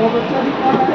over 35.